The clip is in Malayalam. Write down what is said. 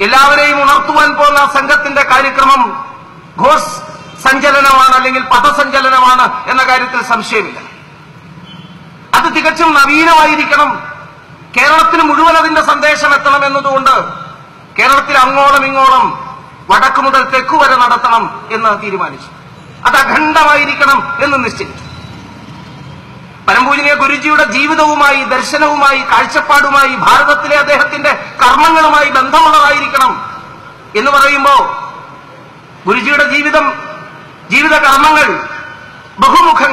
എല്ലാവരെയും ഉണർത്തുവാൻ പോകുന്ന സംഘത്തിന്റെ കാര്യക്രമം ഘോഷ് സഞ്ചലനമാണ് അല്ലെങ്കിൽ പഥസഞ്ചലനമാണ് എന്ന കാര്യത്തിൽ സംശയമില്ല. അത് തികച്ചും നവീനമായിരിക്കണം. കേരളത്തിന് മുഴുവൻ അതിന്റെ സന്ദേശം എത്തണം എന്നതുകൊണ്ട് കേരളത്തിൽ അങ്ങോളം ഇങ്ങോളം വടക്കു മുതൽ തെക്കു വരെ നടത്തണം എന്ന് തീരുമാനിച്ചു. അത് അഖണ്ഡമായിരിക്കണം എന്ന് നിശ്ചയിച്ചു. പരംപൂജനീയ ഗുരുജിയുടെ ജീവിതവുമായി ദർശനവുമായി കാഴ്ചപ്പാടുമായി ഭാരതത്തിലെ അദ്ദേഹത്തിന്റെ കർമ്മങ്ങളുമായി ബന്ധമുള്ളതായിരിക്കണം എന്ന് പറയുമ്പോ ഗുരുജിയുടെ ജീവിതം ജീവിത കർമ്മങ്ങൾ ബഹുമുഖങ്ങൾ